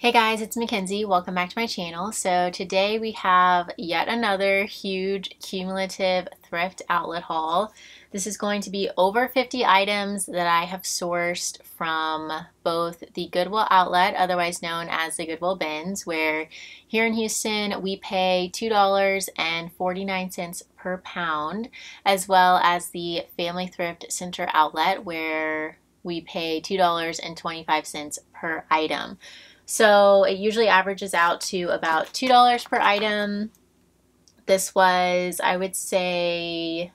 Hey guys, it's McKenzie. Welcome back to my channel. So today we have yet another huge cumulative thrift outlet haul. This is going to be over 50 items that I have sourced from both the Goodwill outlet, otherwise known as the Goodwill bins, where here in Houston we pay $2.49 per pound, as well as the Family Thrift Center outlet, where we pay $2.25 per item. So it usually averages out to about $2 per item. This was, I would say,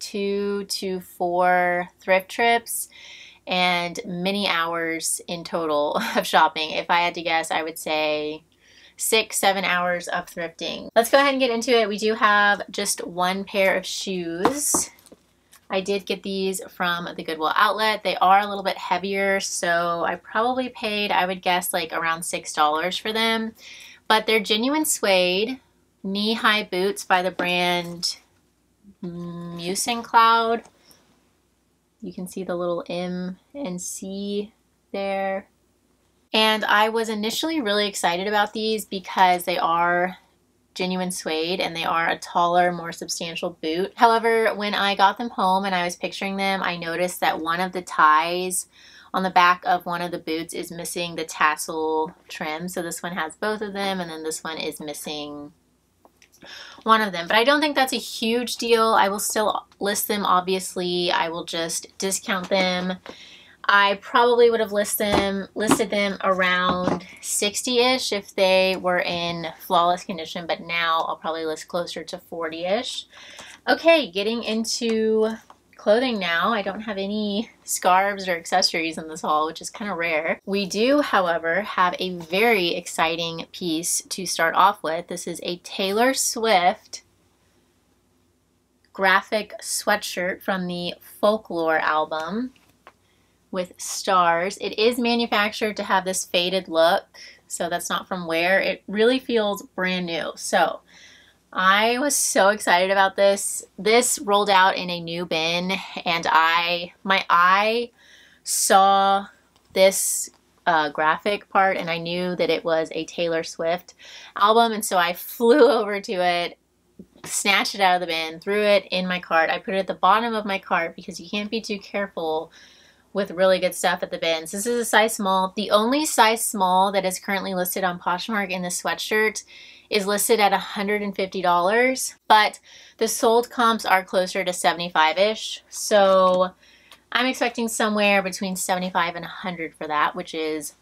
two to four thrift trips and many hours in total of shopping. If I had to guess, I would say six, seven hours of thrifting. Let's go ahead and get into it. We do have just one pair of shoes. I did get these from the Goodwill outlet. They are a little bit heavier, so I probably paid, I would guess, like around $6 for them. But they're genuine suede, knee-high boots by the brand Musse & Cloud. You can see the little M and C there. And I was initially really excited about these because they are genuine suede and they are a taller, more substantial boot. However, when I got them home and I was picturing them, I noticed that one of the ties on the back of one of the boots is missing the tassel trim. So this one has both of them and then this one is missing one of them. But I don't think that's a huge deal. I will still list them, obviously. I will just discount them I probably would have them, listed them around 60-ish if they were in flawless condition, but now I'll probably list closer to 40-ish. Okay, getting into clothing now. I don't have any scarves or accessories in this haul, which is kind of rare. We do, however, have a very exciting piece to start off with. This is a Taylor Swift graphic sweatshirt from the Folklore album with stars. It is manufactured to have this faded look, so that's not from wear. It really feels brand new. So I was so excited about this. This rolled out in a new bin and I, my eye saw this uh, graphic part and I knew that it was a Taylor Swift album and so I flew over to it snatched it out of the bin, threw it in my cart. I put it at the bottom of my cart because you can't be too careful with really good stuff at the bins. This is a size small. The only size small that is currently listed on Poshmark in the sweatshirt is listed at $150, but the sold comps are closer to 75-ish. So I'm expecting somewhere between 75 and 100 for that, which is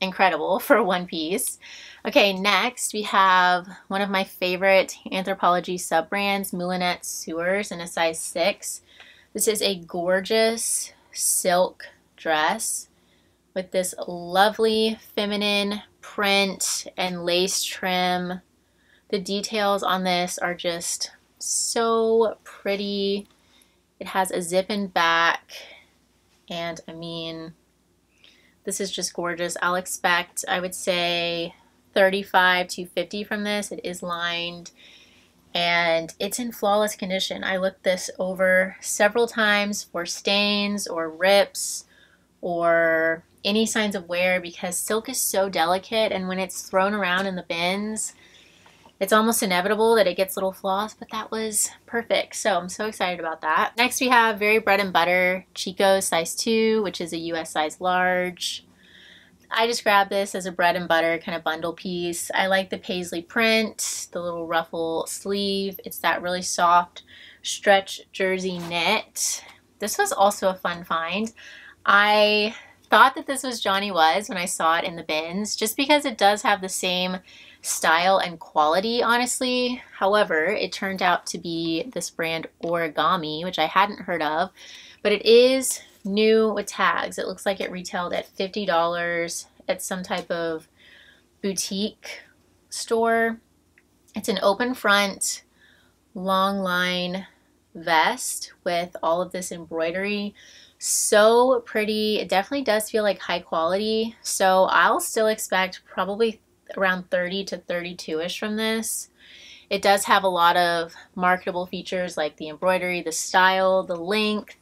incredible for one piece. Okay, next we have one of my favorite Anthropologie sub-brands, Moulinette Soeurs in a size 6. This is a gorgeous silk dress with this lovely feminine print and lace trim. The details on this are just so pretty. It has a zip in back and I mean this is just gorgeous. I'll expect I would say 35 to 50 from this. It is lined and it's in flawless condition. I looked this over several times for stains or rips or any signs of wear because silk is so delicate and when it's thrown around in the bins, it's almost inevitable that it gets little flaws, but that was perfect. So I'm so excited about that. Next we have Very Bread and Butter Chico size 2, which is a US size large. I just grabbed this as a bread and butter kind of bundle piece. I like the paisley print, the little ruffle sleeve. It's that really soft stretch jersey knit. This was also a fun find. I thought that this was Johnny Was when I saw it in the bins, just because it does have the same style and quality, honestly. However, it turned out to be this brand Origami, which I hadn't heard of, but it is new with tags. It looks like it retailed at $50 at some type of boutique store. It's an open front, long line vest with all of this embroidery. So pretty. It definitely does feel like high quality. So I'll still expect probably around 30 to 32-ish from this. It does have a lot of marketable features like the embroidery, the style, the length,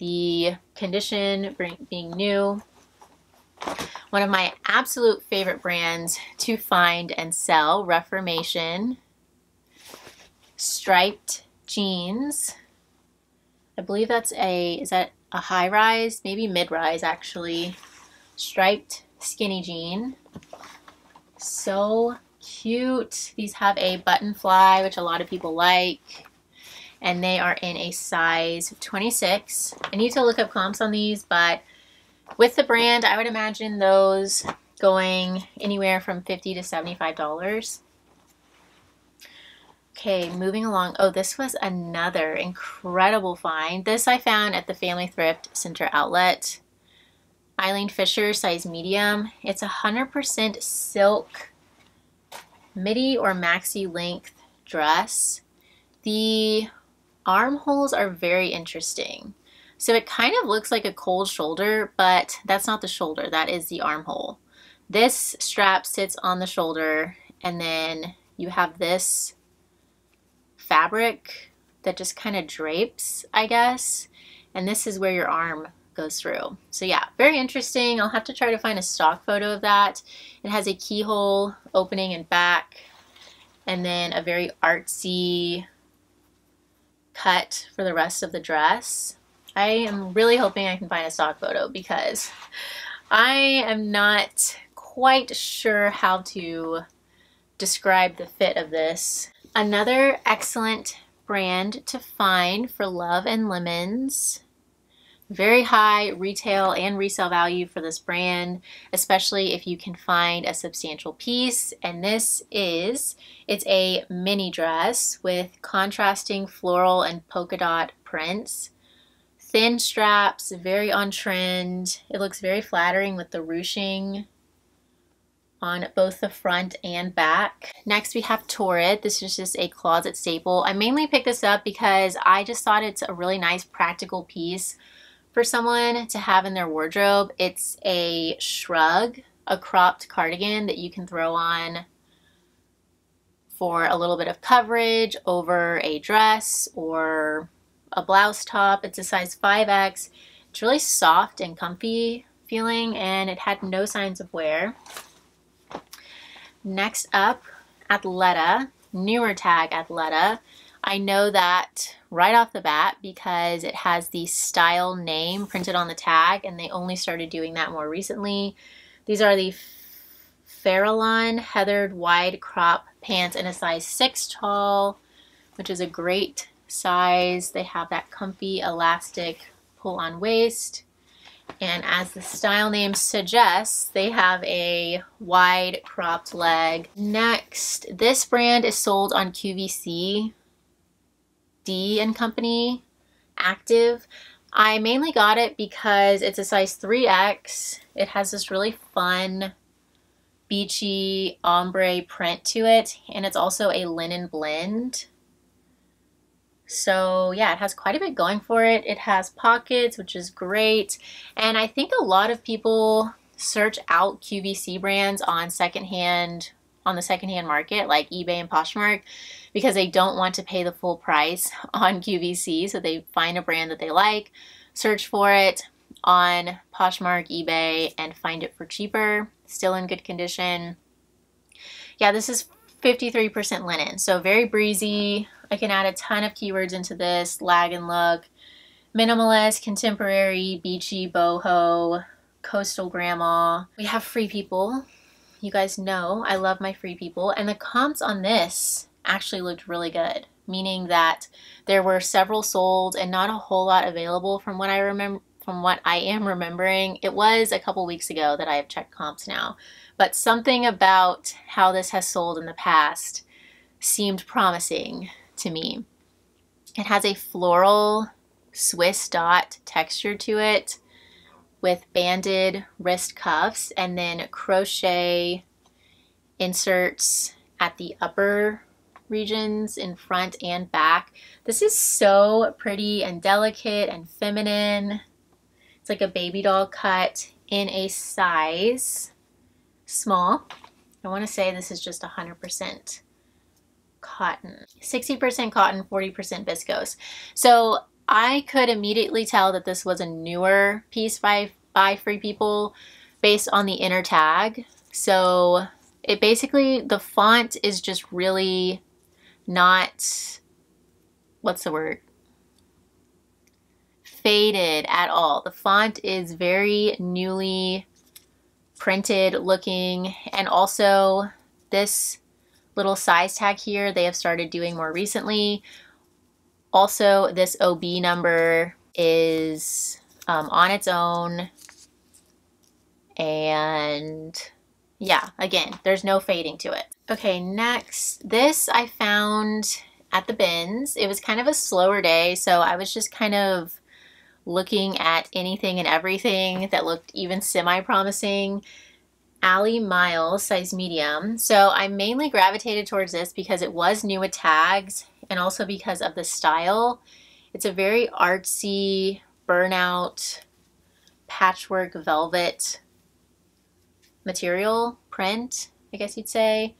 the condition being new. One of my absolute favorite brands to find and sell, Reformation. Striped jeans. I believe that's a, is that a high rise? Maybe mid rise actually. Striped skinny jean. So cute. These have a button fly, which a lot of people like. And they are in a size 26. I need to look up comps on these, but with the brand, I would imagine those going anywhere from 50 to $75. Okay, moving along. Oh, this was another incredible find. This I found at the Family Thrift Center outlet. Eileen Fisher, size medium. It's 100% silk midi or maxi length dress. The armholes are very interesting. So it kind of looks like a cold shoulder, but that's not the shoulder, that is the armhole. This strap sits on the shoulder and then you have this fabric that just kind of drapes, I guess. And this is where your arm goes through. So yeah, very interesting. I'll have to try to find a stock photo of that. It has a keyhole opening and back and then a very artsy cut for the rest of the dress. I am really hoping I can find a stock photo because I am not quite sure how to describe the fit of this. Another excellent brand to find for Love and Lemons very high retail and resale value for this brand, especially if you can find a substantial piece. And this is, it's a mini dress with contrasting floral and polka dot prints. Thin straps, very on trend. It looks very flattering with the ruching on both the front and back. Next we have Torrid. This is just a closet staple. I mainly picked this up because I just thought it's a really nice practical piece for someone to have in their wardrobe. It's a shrug, a cropped cardigan that you can throw on for a little bit of coverage over a dress or a blouse top. It's a size 5X. It's really soft and comfy feeling and it had no signs of wear. Next up, Athleta, newer tag Athleta. I know that right off the bat because it has the style name printed on the tag and they only started doing that more recently. These are the Farallon Heathered Wide Crop Pants in a size 6 tall, which is a great size. They have that comfy elastic pull-on waist. And as the style name suggests, they have a wide cropped leg. Next, this brand is sold on QVC D and Company Active. I mainly got it because it's a size 3X. It has this really fun beachy ombre print to it and it's also a linen blend. So yeah, it has quite a bit going for it. It has pockets, which is great. And I think a lot of people search out QVC brands on secondhand on the secondhand market like eBay and Poshmark because they don't want to pay the full price on QVC. So they find a brand that they like, search for it on Poshmark, eBay, and find it for cheaper, still in good condition. Yeah, this is 53% linen, so very breezy. I can add a ton of keywords into this, lagenlook, minimalist, contemporary, beachy, boho, coastal grandma. We have free people. You guys know I love my free people. And the comps on this actually looked really good, meaning that there were several sold and not a whole lot available from what I remember from what I am remembering. It was a couple weeks ago that I have checked comps now, but something about how this has sold in the past seemed promising to me. It has a floral Swiss dot texture to it with banded wrist cuffs and then crochet inserts at the upper regions in front and back. This is so pretty and delicate and feminine. It's like a baby doll cut in a size small. I want to say this is just 100% cotton. 60% cotton, 40% viscose. So I could immediately tell that this was a newer piece by, by Free People based on the inner tag. So it basically, the font is just really not, what's the word? Faded at all. The font is very newly printed looking and also this little size tag here they have started doing more recently. Also, this OB number is um, on its own and yeah, again, there's no fading to it. Okay, next, this I found at the bins. It was kind of a slower day, so I was just kind of looking at anything and everything that looked even semi-promising. Alley Miles, size medium. So I mainly gravitated towards this because it was new with tags and also because of the style. It's a very artsy, burnout, patchwork velvet material, print, I guess you'd say.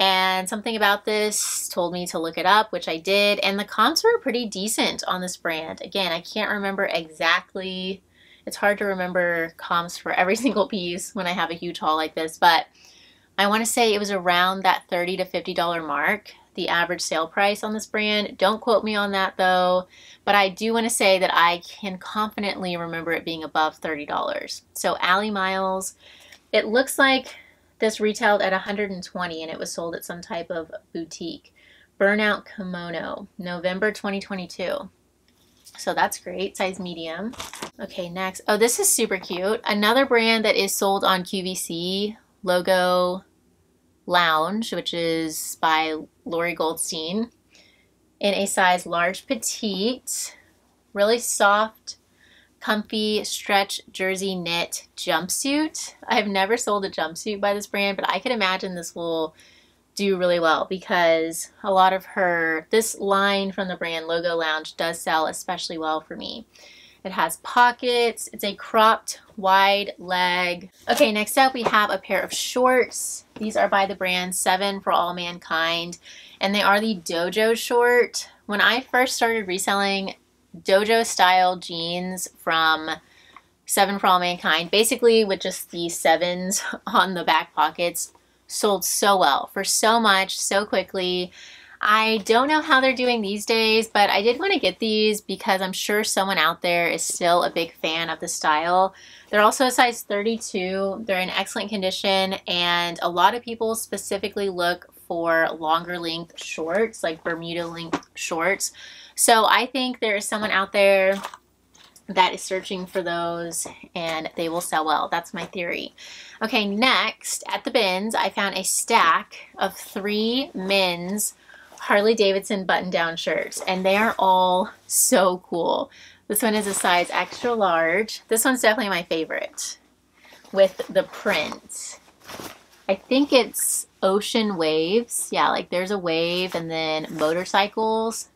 And something about this told me to look it up, which I did. And the comps were pretty decent on this brand. Again, I can't remember exactly. It's hard to remember comps for every single piece when I have a huge haul like this, but I want to say it was around that 30 to $50 mark, the average sale price on this brand. Don't quote me on that though, but I do want to say that I can confidently remember it being above $30. So Alley Miles, it looks like this retailed at 120 and it was sold at some type of boutique. Burnout Kimono, November 2022. So that's great, size medium. Okay, next. Oh, this is super cute. Another brand that is sold on QVC, Logo Lounge, which is by Lori Goldstein, in a size large petite. Really soft comfy stretch jersey knit jumpsuit. I've never sold a jumpsuit by this brand, but I could imagine this will do really well because a lot of her, this line from the brand Logo Lounge does sell especially well for me. It has pockets. It's a cropped wide leg. Okay, next up we have a pair of shorts. These are by the brand Seven for All Mankind, and they are the Dojo short. When I first started reselling dojo style jeans from Seven for All Mankind, basically with just the sevens on the back pockets, sold so well for so much, so quickly. I don't know how they're doing these days, but I did want to get these because I'm sure someone out there is still a big fan of the style. They're also a size 32. They're in excellent condition, and a lot of people specifically look for longer length shorts, like Bermuda length shorts. So I think there is someone out there that is searching for those and they will sell well. That's my theory. Okay, next at the bins, I found a stack of three men's Harley Davidson button down shirts and they are all so cool. This one is a size extra large. This one's definitely my favorite with the print. I think it's ocean waves. Yeah, like there's a wave and then motorcycles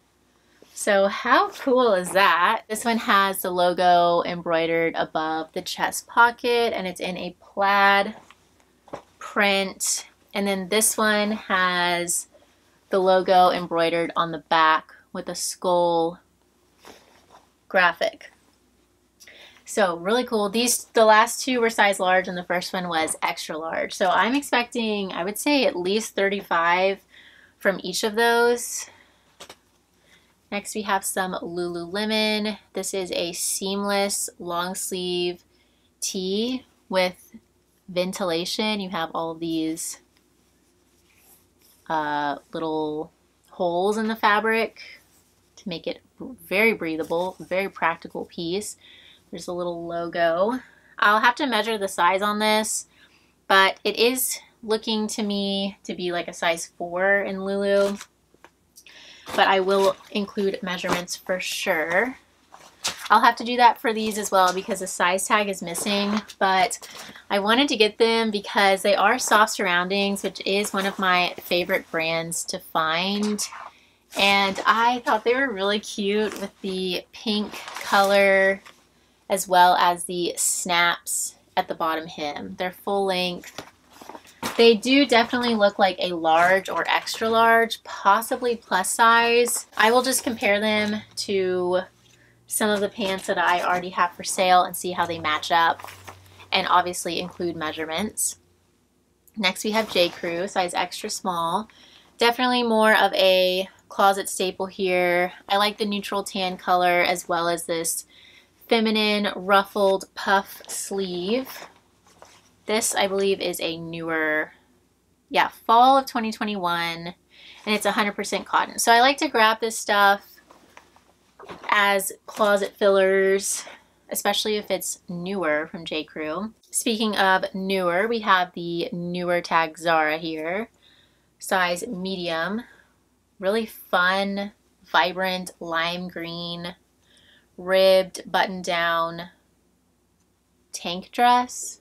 so how cool is that? This one has the logo embroidered above the chest pocket and it's in a plaid print. And then this one has the logo embroidered on the back with a skull graphic. So really cool. These, the last two were size large and the first one was extra large. So I'm expecting, I would say at least 35 from each of those. Next we have some Lululemon. This is a seamless long sleeve tee with ventilation. You have all these uh, little holes in the fabric to make it very breathable, very practical piece. There's a little logo. I'll have to measure the size on this, but it is looking to me to be like a size 4 in Lulu but I will include measurements for sure. I'll have to do that for these as well because the size tag is missing, but I wanted to get them because they are soft surroundings, which is one of my favorite brands to find. And I thought they were really cute with the pink color as well as the snaps at the bottom hem. They're full length they do definitely look like a large or extra large, possibly plus size. I will just compare them to some of the pants that I already have for sale and see how they match up. and obviously include measurements. Next we have J. Crew, size extra small. Definitely more of a closet staple here. I like the neutral tan color as well as this feminine ruffled puff sleeve. This, I believe, is a newer, yeah, fall of 2021, and it's 100% cotton. So I like to grab this stuff as closet fillers, especially if it's newer from J. Crew. Speaking of newer, we have the newer tag Zara here, size medium. Really fun, vibrant lime green, ribbed button down tank dress.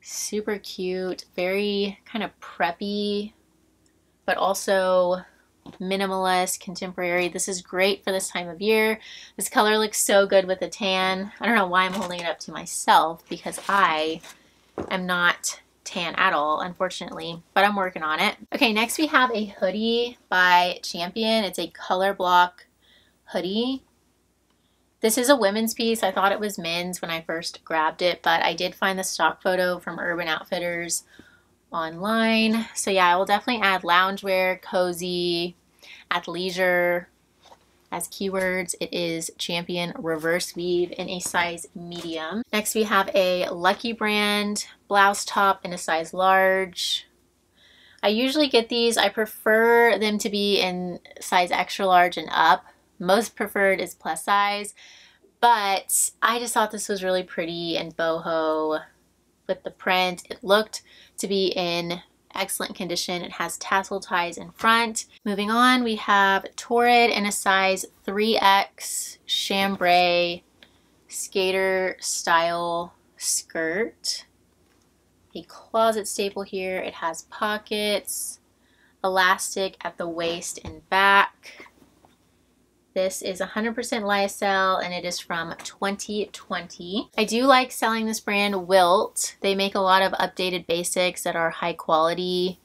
Super cute, very kind of preppy, but also minimalist, contemporary. This is great for this time of year. This color looks so good with a tan. I don't know why I'm holding it up to myself because I am not tan at all, unfortunately, but I'm working on it. Okay, next we have a hoodie by Champion. It's a color block hoodie. This is a women's piece. I thought it was men's when I first grabbed it, but I did find the stock photo from Urban Outfitters online. So yeah, I will definitely add loungewear, cozy, athleisure as keywords. It is Champion Reverse Weave in a size medium. Next we have a Lucky Brand blouse top in a size large. I usually get these. I prefer them to be in size extra large and up most preferred is plus size, but I just thought this was really pretty and boho with the print. It looked to be in excellent condition. It has tassel ties in front. Moving on, we have Torrid in a size 3X chambray skater style skirt. A closet staple here. It has pockets, elastic at the waist and back. This is 100% lyocell and it is from 2020. I do like selling this brand Wilt. They make a lot of updated basics that are high quality.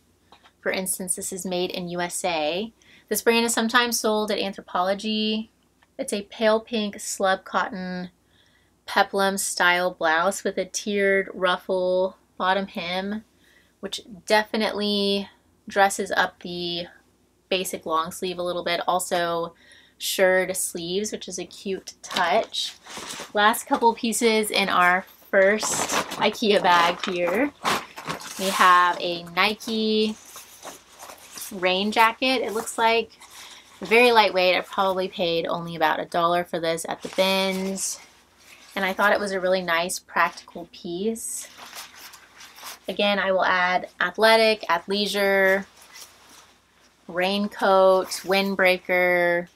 For instance, this is made in USA. This brand is sometimes sold at Anthropologie. It's a pale pink slub cotton peplum style blouse with a tiered ruffle bottom hem, which definitely dresses up the basic long sleeve a little bit. Also shirred sleeves, which is a cute touch. Last couple pieces in our first Ikea bag here. We have a Nike rain jacket, it looks like. Very lightweight. I probably paid only about a dollar for this at the bins. And I thought it was a really nice practical piece. Again, I will add athletic, athleisure, raincoat, windbreaker,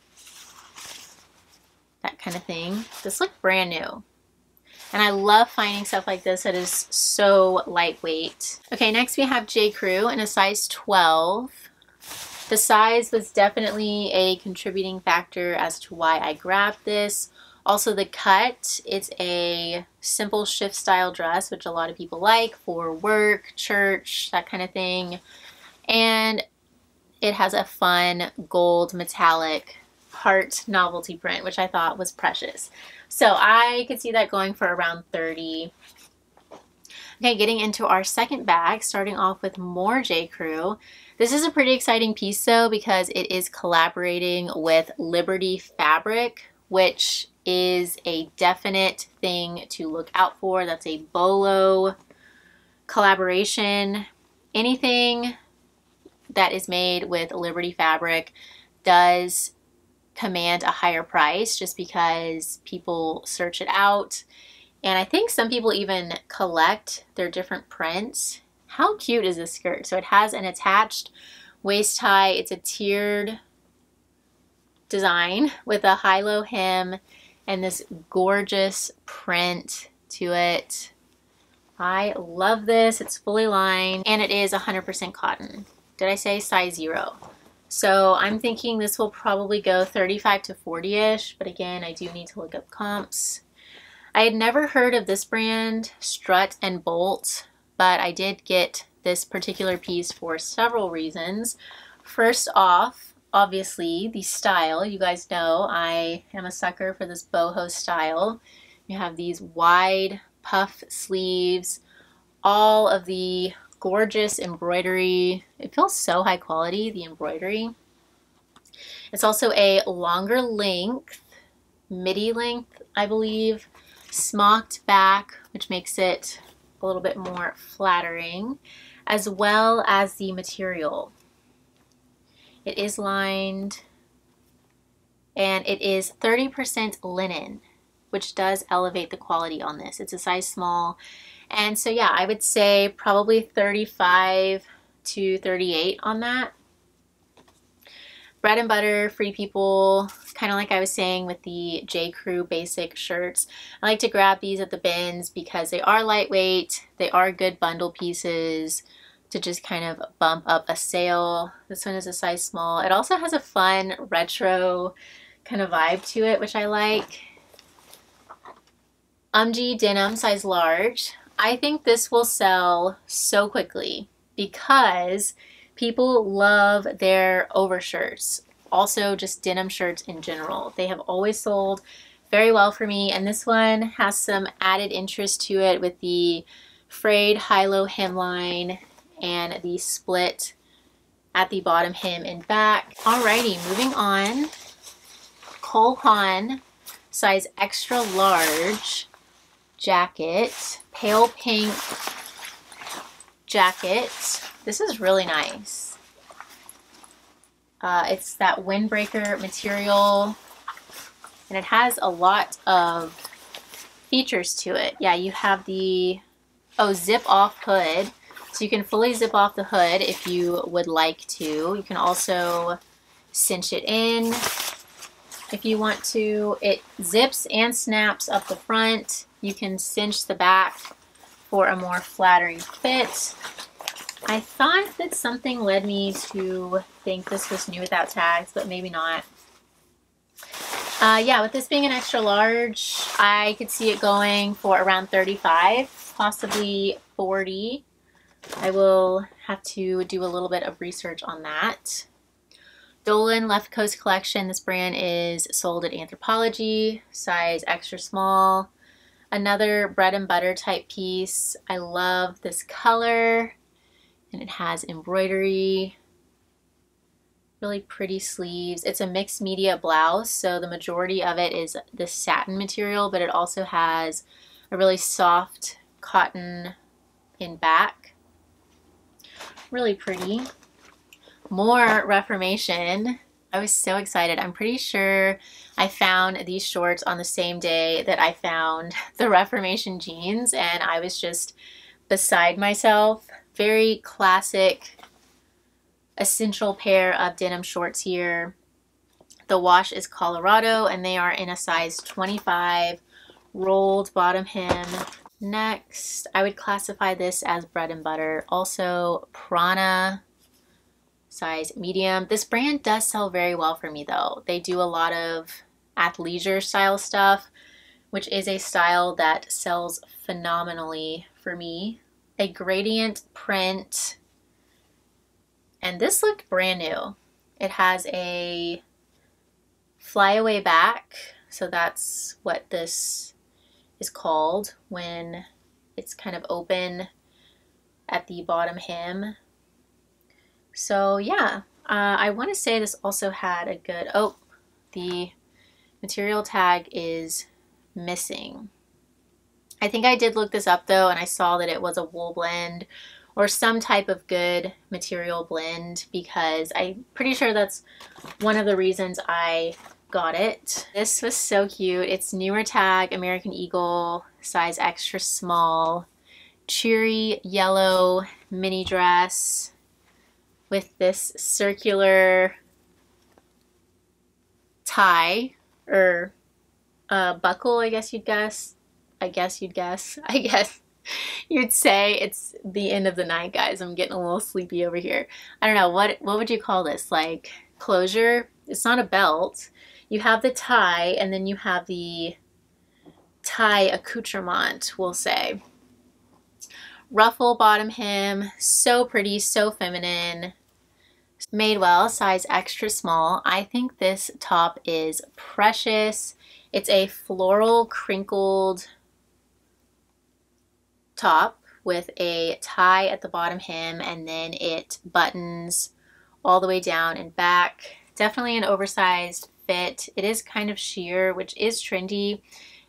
that kind of thing. This looked brand new. And I love finding stuff like this that is so lightweight. Okay, next we have J. Crew in a size 12. The size was definitely a contributing factor as to why I grabbed this. Also the cut, it's a simple shift style dress, which a lot of people like for work, church, that kind of thing. And it has a fun gold metallic heart novelty print, which I thought was precious. So I could see that going for around 30 Okay, getting into our second bag, starting off with more J. Crew. This is a pretty exciting piece though because it is collaborating with Liberty Fabric, which is a definite thing to look out for. That's a Bolo collaboration. Anything that is made with Liberty Fabric does command a higher price just because people search it out. And I think some people even collect their different prints. How cute is this skirt? So it has an attached waist tie. It's a tiered design with a high-low hem and this gorgeous print to it. I love this. It's fully lined and it is 100% cotton. Did I say size zero? So I'm thinking this will probably go 35 to 40-ish, but again, I do need to look up comps. I had never heard of this brand, Strut and Bolt, but I did get this particular piece for several reasons. First off, obviously, the style. You guys know I am a sucker for this boho style. You have these wide puff sleeves, all of the gorgeous embroidery. It feels so high quality, the embroidery. It's also a longer length, midi length, I believe, smocked back, which makes it a little bit more flattering, as well as the material. It is lined and it is 30% linen, which does elevate the quality on this. It's a size small. And so yeah, I would say probably 35 to 38 on that. Bread and butter, free people, kind of like I was saying with the J. Crew basic shirts. I like to grab these at the bins because they are lightweight, they are good bundle pieces to just kind of bump up a sale. This one is a size small. It also has a fun retro kind of vibe to it, which I like. UMG denim size large. I think this will sell so quickly because people love their overshirts. Also just denim shirts in general. They have always sold very well for me and this one has some added interest to it with the frayed high-low hemline and the split at the bottom hem and back. Alrighty, moving on. Cole Haan size extra large jacket, pale pink jacket. This is really nice. Uh, it's that windbreaker material and it has a lot of features to it. Yeah, you have the, oh, zip off hood. So you can fully zip off the hood if you would like to. You can also cinch it in if you want to. It zips and snaps up the front. You can cinch the back for a more flattering fit. I thought that something led me to think this was new without tags, but maybe not. Uh, yeah, with this being an extra large, I could see it going for around 35, possibly 40. I will have to do a little bit of research on that. Dolan Left Coast Collection. This brand is sold at Anthropologie, size extra small. Another bread and butter type piece. I love this color and it has embroidery. Really pretty sleeves. It's a mixed media blouse, so the majority of it is the satin material, but it also has a really soft cotton in back. Really pretty more Reformation. I was so excited. I'm pretty sure I found these shorts on the same day that I found the Reformation jeans and I was just beside myself. Very classic, essential pair of denim shorts here. The wash is Colorado and they are in a size 25 rolled bottom hem. Next, I would classify this as bread and butter. Also, Prana size medium. This brand does sell very well for me though. They do a lot of athleisure style stuff, which is a style that sells phenomenally for me. A gradient print, and this looked brand new. It has a flyaway back, so that's what this is called when it's kind of open at the bottom hem so yeah, uh, I want to say this also had a good, oh, the material tag is missing. I think I did look this up though and I saw that it was a wool blend or some type of good material blend because I'm pretty sure that's one of the reasons I got it. This was so cute. It's newer tag, American Eagle, size extra small, cheery yellow mini dress with this circular tie or uh, buckle, I guess you'd guess. I guess you'd guess. I guess you'd say it's the end of the night, guys. I'm getting a little sleepy over here. I don't know what what would you call this? Like closure? It's not a belt. You have the tie, and then you have the tie accoutrement. We'll say ruffle bottom hem, so pretty, so feminine. Madewell, size extra small. I think this top is precious. It's a floral crinkled top with a tie at the bottom hem and then it buttons all the way down and back. Definitely an oversized fit. It is kind of sheer, which is trendy.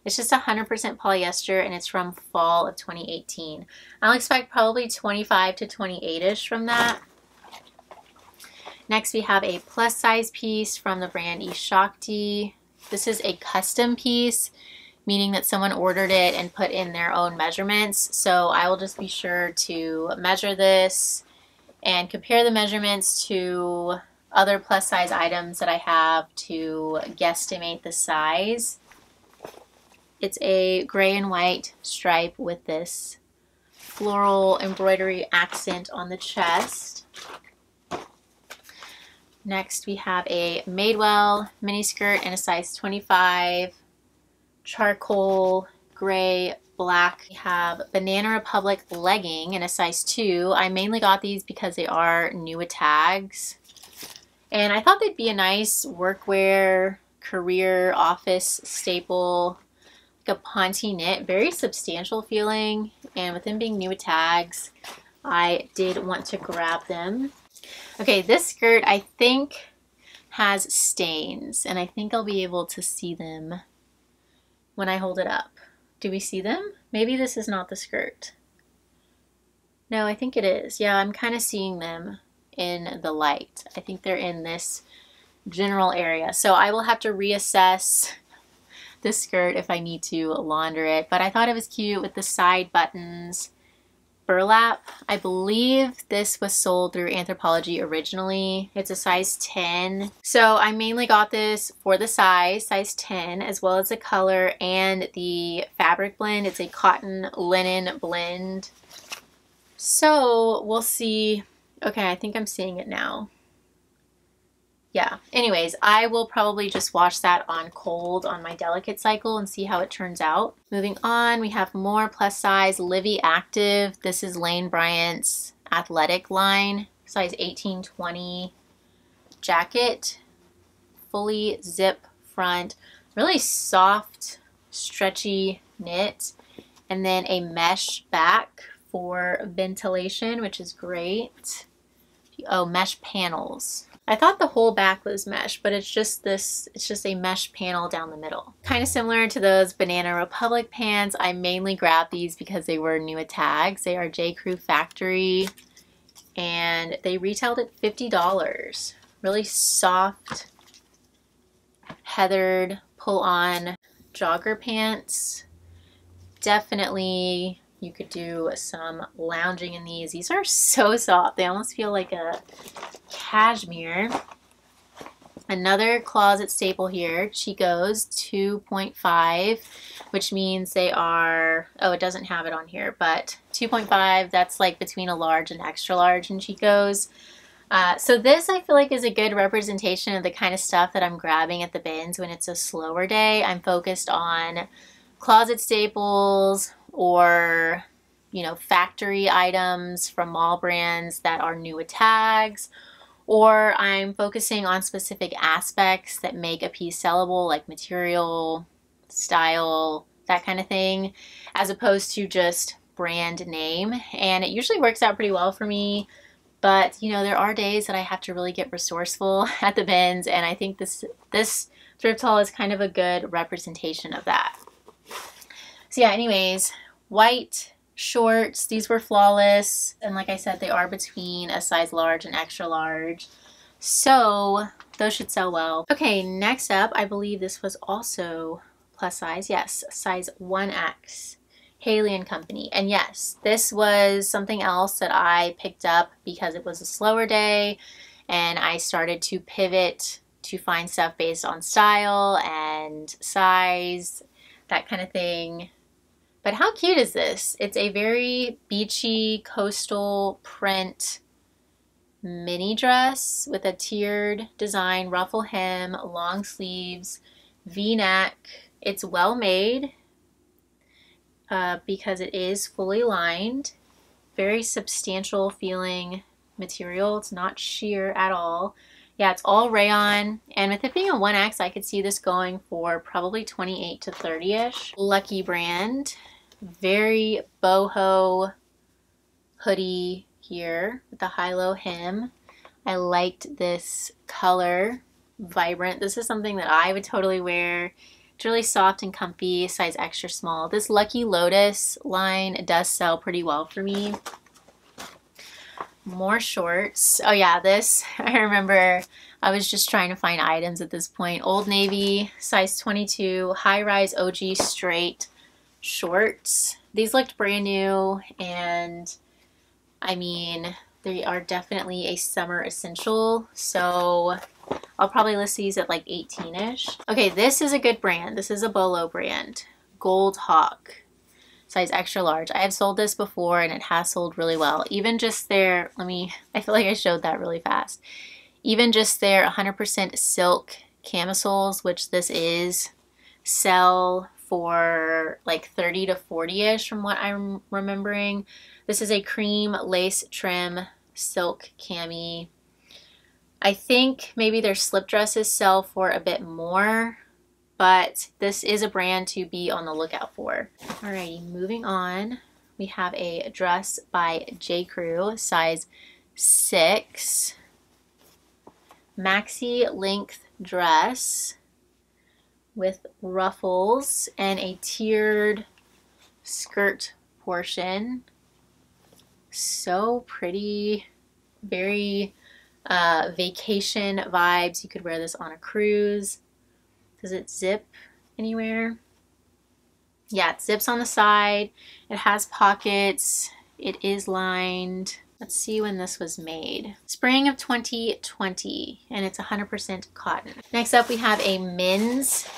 It's just 100% polyester and it's from fall of 2018. I'll expect probably 25 to 28-ish from that. Next we have a plus size piece from the brand eShakti. This is a custom piece, meaning that someone ordered it and put in their own measurements. So I will just be sure to measure this and compare the measurements to other plus size items that I have to guesstimate the size. It's a gray and white stripe with this floral embroidery accent on the chest. Next we have a Madewell mini skirt in a size 25, charcoal, gray, black. We have Banana Republic legging in a size 2. I mainly got these because they are new with tags. And I thought they'd be a nice workwear, career, office staple, like a Ponte knit, very substantial feeling. And with them being new with tags, I did want to grab them. Okay, this skirt I think has stains and I think I'll be able to see them when I hold it up. Do we see them? Maybe this is not the skirt. No, I think it is. Yeah, I'm kind of seeing them in the light. I think they're in this general area. So I will have to reassess this skirt if I need to launder it. But I thought it was cute with the side buttons burlap. I believe this was sold through Anthropologie originally. It's a size 10. So I mainly got this for the size, size 10, as well as the color and the fabric blend. It's a cotton linen blend. So we'll see. Okay, I think I'm seeing it now yeah, anyways, I will probably just wash that on cold on my delicate cycle and see how it turns out. Moving on, we have more plus size LIVI Active. This is Lane Bryant's athletic line, size 1820 jacket, fully zip front, really soft, stretchy knit, and then a mesh back for ventilation, which is great. Oh, mesh panels. I thought the whole back was mesh, but it's just this, it's just a mesh panel down the middle. Kind of similar to those Banana Republic pants. I mainly grabbed these because they were new at tags. They are J. Crew Factory and they retailed at $50. Really soft, heathered, pull on jogger pants. Definitely you could do some lounging in these. These are so soft. They almost feel like a cashmere. Another closet staple here, Chico's 2.5, which means they are, oh, it doesn't have it on here, but 2.5, that's like between a large and extra large in Chico's. Uh, so this I feel like is a good representation of the kind of stuff that I'm grabbing at the bins when it's a slower day. I'm focused on closet staples, or you know factory items from mall brands that are new with tags or I'm focusing on specific aspects that make a piece sellable like material, style, that kind of thing as opposed to just brand name and it usually works out pretty well for me but you know there are days that I have to really get resourceful at the bins and I think this this thrift haul is kind of a good representation of that. So yeah anyways white shorts. These were flawless. And like I said, they are between a size large and extra large. So those should sell well. Okay, next up, I believe this was also plus size. Yes, size 1X. Hayley and Company. And yes, this was something else that I picked up because it was a slower day and I started to pivot to find stuff based on style and size, that kind of thing. But how cute is this? It's a very beachy coastal print mini dress with a tiered design, ruffle hem, long sleeves, v-neck. It's well made uh, because it is fully lined. Very substantial feeling material. It's not sheer at all. Yeah, it's all rayon. And with it being a 1X, I could see this going for probably 28 to 30-ish. Lucky brand very boho hoodie here with the high-low hem. I liked this color, vibrant. This is something that I would totally wear. It's really soft and comfy, size extra small. This Lucky Lotus line does sell pretty well for me. More shorts. Oh yeah, this, I remember I was just trying to find items at this point. Old Navy, size 22, high-rise OG straight shorts. These looked brand new and I mean, they are definitely a summer essential. So I'll probably list these at like 18-ish. Okay, this is a good brand. This is a Bolo brand. Gold Hawk. Size extra large. I have sold this before and it has sold really well. Even just their, let me, I feel like I showed that really fast. Even just their 100% silk camisoles, which this is, sell for like 30 to 40-ish from what I'm remembering. This is a cream lace trim silk cami. I think maybe their slip dresses sell for a bit more, but this is a brand to be on the lookout for. Alrighty, moving on. We have a dress by J. Crew, size 6. Maxi length dress with ruffles and a tiered skirt portion. So pretty, very uh, vacation vibes. You could wear this on a cruise. Does it zip anywhere? Yeah, it zips on the side. It has pockets. It is lined. Let's see when this was made. Spring of 2020, and it's 100% cotton. Next up, we have a men's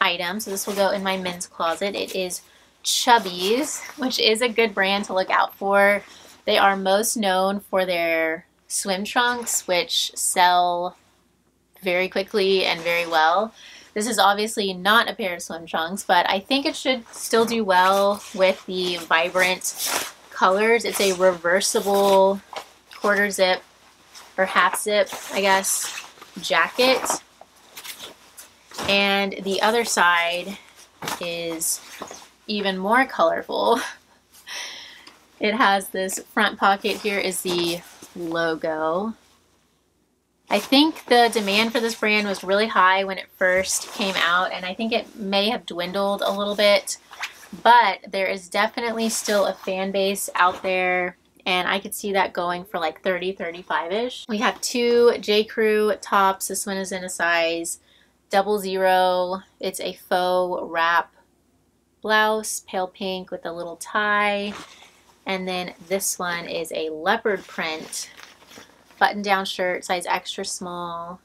item. So this will go in my men's closet. It is Chubbies, which is a good brand to look out for. They are most known for their swim trunks, which sell very quickly and very well. This is obviously not a pair of swim trunks, but I think it should still do well with the vibrant colors. It's a reversible quarter zip or half zip, I guess, jacket. And the other side is even more colorful. It has this front pocket here is the logo. I think the demand for this brand was really high when it first came out and I think it may have dwindled a little bit but there is definitely still a fan base out there and I could see that going for like 30 35ish. We have two J Crew tops. This one is in a size double zero. It's a faux wrap blouse, pale pink with a little tie. And then this one is a leopard print button down shirt, size extra small.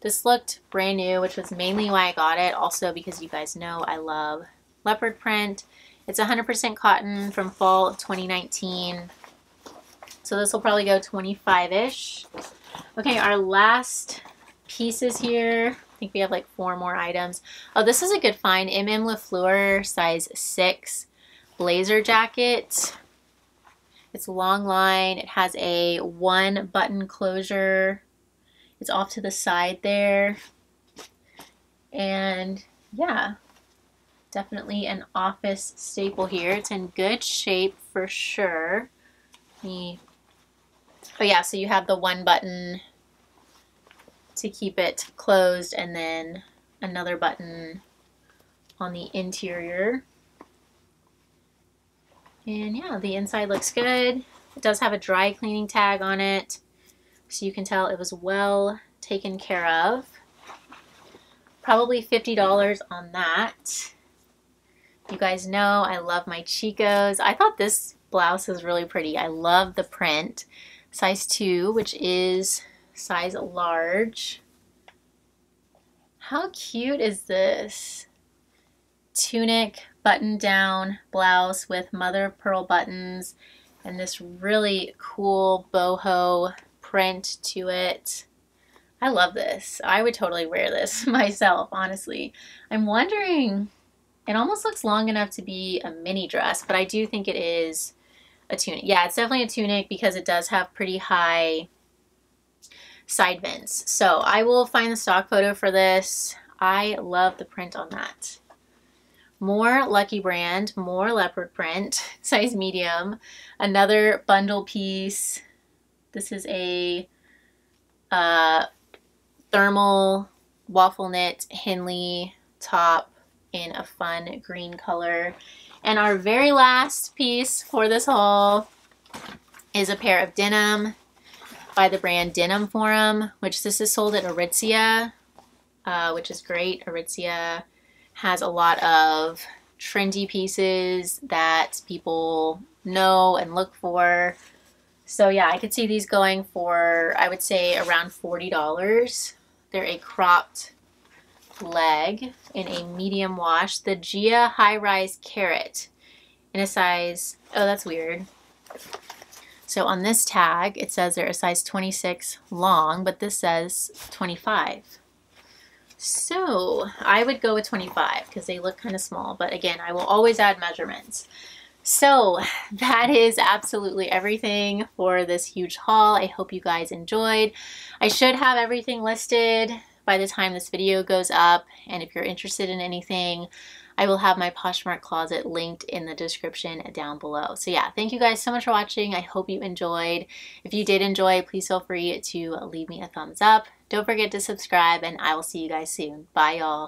This looked brand new, which was mainly why I got it. Also because you guys know I love leopard print. It's 100% cotton from fall 2019. So this will probably go 25-ish. Okay, our last pieces here. I think we have like four more items. Oh, this is a good find. MM LaFleur size 6 blazer jacket. It's long line. It has a one button closure. It's off to the side there. And yeah, definitely an office staple here. It's in good shape for sure. Me. Oh yeah, so you have the one button to keep it closed and then another button on the interior. And yeah, the inside looks good. It does have a dry cleaning tag on it, so you can tell it was well taken care of. Probably $50 on that. You guys know I love my Chicos. I thought this blouse was really pretty. I love the print. Size 2, which is size large. How cute is this? Tunic button down blouse with mother of pearl buttons and this really cool boho print to it. I love this. I would totally wear this myself, honestly. I'm wondering, it almost looks long enough to be a mini dress, but I do think it is a tunic. Yeah, it's definitely a tunic because it does have pretty high side vents. So I will find the stock photo for this. I love the print on that. more Lucky Brand, more leopard print, size medium, another bundle piece. This is a uh, thermal waffle knit Henley top in a fun green color. And our very last piece for this haul is a pair of denim by the brand Denim Forum, which this is sold at Aritzia, uh, which is great. Aritzia has a lot of trendy pieces that people know and look for. So yeah, I could see these going for, I would say around $40. They're a cropped leg in a medium wash. The Gia High Rise Carrot in a size, oh that's weird. So on this tag, it says they're a size 26 long, but this says 25. So I would go with 25 because they look kind of small, but again, I will always add measurements. So that is absolutely everything for this huge haul. I hope you guys enjoyed. I should have everything listed by the time this video goes up. And if you're interested in anything, I will have my Poshmark closet linked in the description down below. So yeah, thank you guys so much for watching. I hope you enjoyed. If you did enjoy, please feel free to leave me a thumbs up. Don't forget to subscribe and I will see you guys soon. Bye y'all.